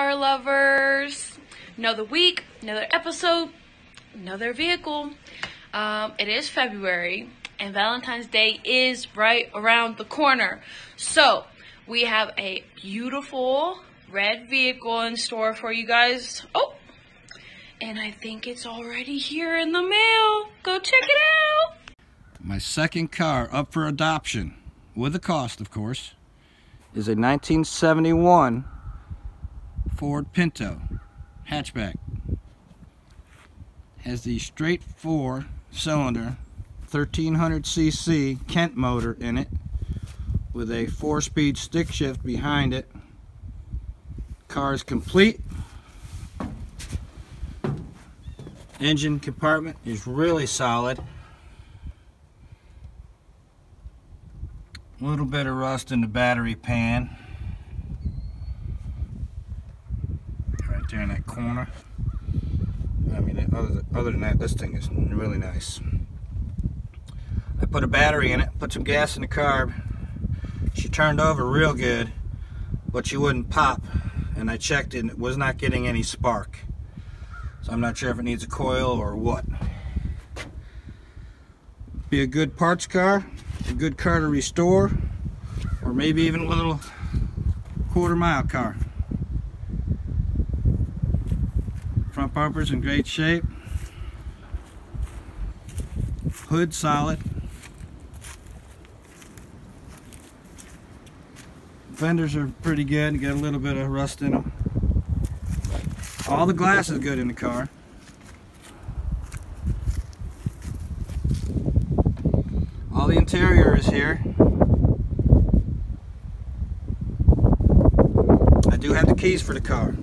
car lovers. Another week, another episode, another vehicle. Um, it is February, and Valentine's Day is right around the corner. So, we have a beautiful red vehicle in store for you guys. Oh, and I think it's already here in the mail. Go check it out. My second car up for adoption, with a cost, of course, is a 1971 Ford Pinto hatchback. Has the straight four cylinder 1300cc Kent motor in it with a four speed stick shift behind it. Car is complete. Engine compartment is really solid. A little bit of rust in the battery pan. Right there in that corner. I mean, other, than that, this thing is really nice. I put a battery in it, put some gas in the carb. She turned over real good, but she wouldn't pop. And I checked and it was not getting any spark. So I'm not sure if it needs a coil or what. Be a good parts car, a good car to restore, or maybe even a little quarter mile car. Bumper's in great shape. Hood solid. Fenders are pretty good, got a little bit of rust in them. All the glass is good in the car. All the interior is here. I do have the keys for the car.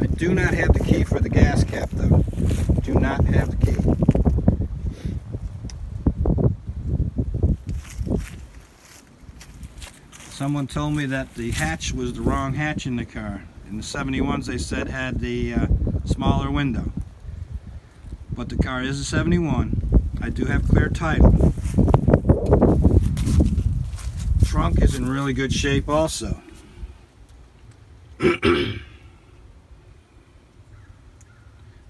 I do not have the key for the gas cap though. Do not have the key. Someone told me that the hatch was the wrong hatch in the car. In the 71s they said had the uh, smaller window. But the car is a 71. I do have clear title. Trunk is in really good shape also.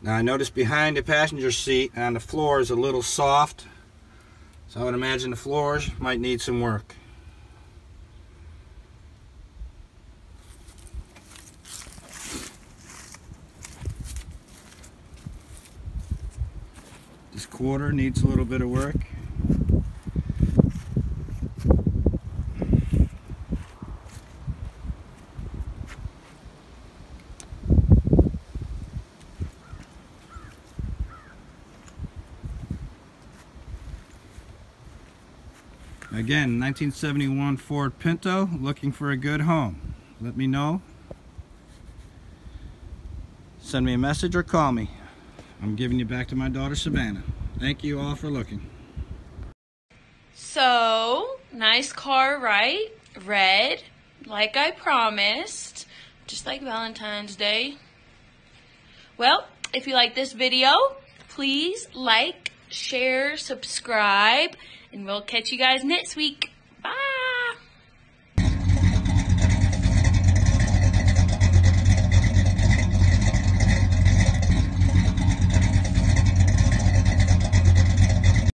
now I notice behind the passenger seat on the floor is a little soft. So I would imagine the floors might need some work. This quarter needs a little bit of work. Again, 1971 Ford Pinto, looking for a good home. Let me know. Send me a message or call me. I'm giving you back to my daughter Savannah. Thank you all for looking. So, nice car, right? Red, like I promised, just like Valentine's Day. Well, if you like this video, please like, share, subscribe, and we'll catch you guys next week.